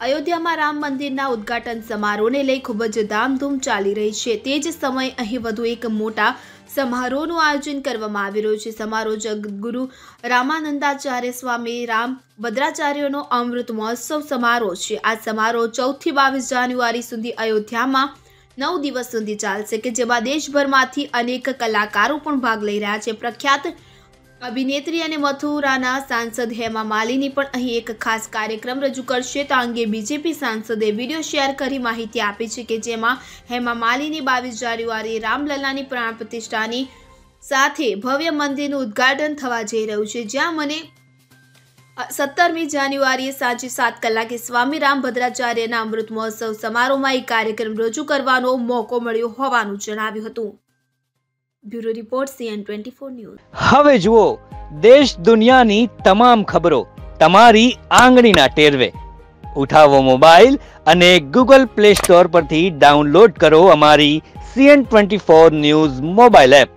અયોધ્યામાં રામ મંદિરના ઉદ્ઘાટન સમારોહને લઈ ખૂબ જ ધામધૂમ ચાલી રહી છે. તે જ સમયે અહીં વધુ એક મોટા સમારોહનું આયોજન કરવામાં આવી રહ્યું છે. સમારોહ જગદગુરુ રામાનંદાચાર્ય સ્વામી રામ ભદ્રાચાર્યનો અમૃત મહોત્સવ સમારોહ છે. આ સમારોહ ચૌદથી બાવીસ જાન્યુઆરી સુધી અયોધ્યામાં નવ દિવસ સુધી ચાલશે કે જેમાં દેશભરમાંથી અનેક કલાકારો પણ ભાગ લઈ રહ્યા છે. પ્રખ્યાત અભિનેત્રી અને મથુરાના સાંસદ હેમા માલિની પણ અહીં એક ખાસ કાર્યક્રમ રજૂ કરશે. તો અંગે બીજેપી સાંસદે વીડિયો શેર કરી માહિતી આપી છે કે જેમાં હેમા માલિની, બાવીસ જાન્યુઆરીએ રામલલ્લાની પ્રાણ પ્રતિષ્ઠાની સાથે ભવ્ય મંદિરનું ઉદ્ઘાટન થવા જઈ રહ્યું છે. જ્યાં મને સત્તરમી જાન્યુઆરીએ સાંજે સાત કલાકે સ્વામી રામભદ્રાચાર્યના અમૃત મહોત્સવ સમારોહમાં એક કાર્યક્રમ રજૂ કરવાનો મોકો મળ્યો હોવાનું જણાવ્યું હતું. Bureau report CN twenty four news. હવે જુઓ, દેશ દુનિયાની તમામ ખબરો તમારી આંગળીના ટેરવે. ઉઠાવો મોબાઈલ અને ગૂગલ પ્લે સ્ટોર પરથી ડાઉનલોડ કરો અમારી CN twenty four news mobile app.